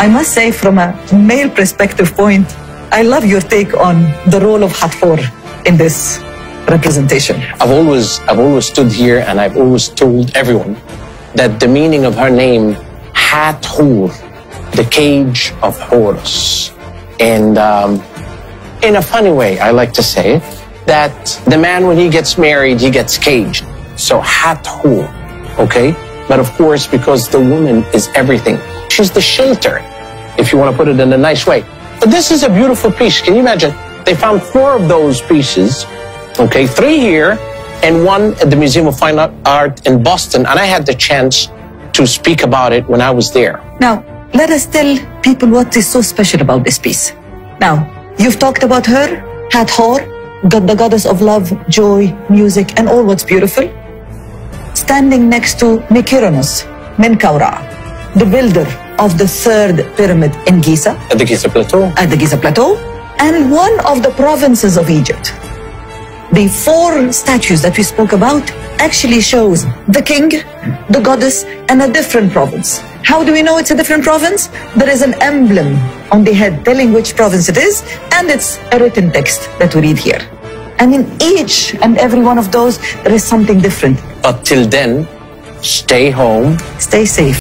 I must say, from a male perspective point, I love your take on the role of Hathor in this representation. I've always, I've always stood here and I've always told everyone that the meaning of her name, Hathor, the cage of Horus. And um, in a funny way, I like to say that the man, when he gets married, he gets caged. So Hathor, okay? But of course, because the woman is everything, she's the shelter, if you want to put it in a nice way. But this is a beautiful piece. Can you imagine? They found four of those pieces, okay? Three here and one at the Museum of Fine Art in Boston. And I had the chance to speak about it when I was there. Now, let us tell people what is so special about this piece. Now, you've talked about her, Hathor, the goddess of love, joy, music, and all what's beautiful. Standing next to Mykerinos, Menkaure, the builder of the third pyramid in Giza, At the Giza Plateau. at the Giza Plateau, and one of the provinces of Egypt. The four statues that we spoke about actually shows the king, the goddess, and a different province. How do we know it's a different province? There is an emblem on the head telling which province it is, and it's a written text that we read here. And in each and every one of those, there is something different. But till then, stay home. Stay safe.